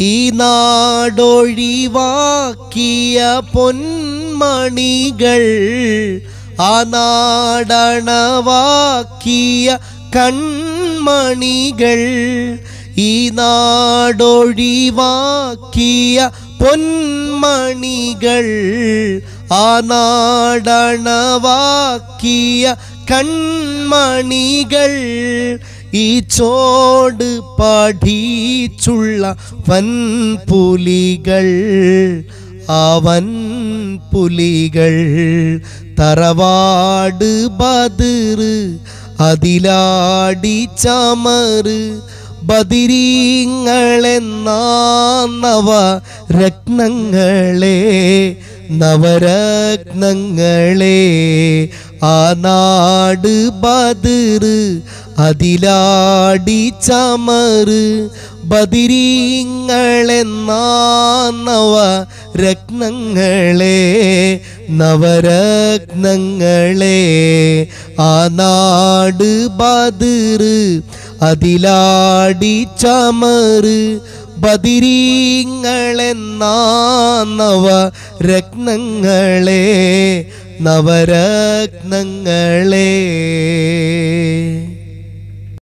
ഈ നാടൊഴിവാക്കിയ പൊന്മണികൾ ആ നാടണവാക്കിയ കൺമണികൾ ഈ നാടൊഴിവാക്കിയ പൊന്മണികൾ ആ നാടണവാക്കിയ കൺമണികൾ ഈ ചോട് പഠിച്ചുള്ള വൻപുലികൾ ആ വൻപുലികൾ തറവാട് ബതിർ അതിലാടി ചമറ് ബദിരീങ്ങളെന്ന നവ രത്നങ്ങളെ നവരത്നങ്ങളെ. ആ നാട് ബദിറ് അതിലാടി ചമറ് ബദിരീങ്ങളെന്നവ നവ രത്നങ്ങളെ നവരത്നങ്ങളെ. ആ നാട് ബദിറ് അതിലാടി ചമറ് ബദിരീങ്ങളെന്ന നവ രത്നങ്ങളെ നവരത്നങ്ങളെ.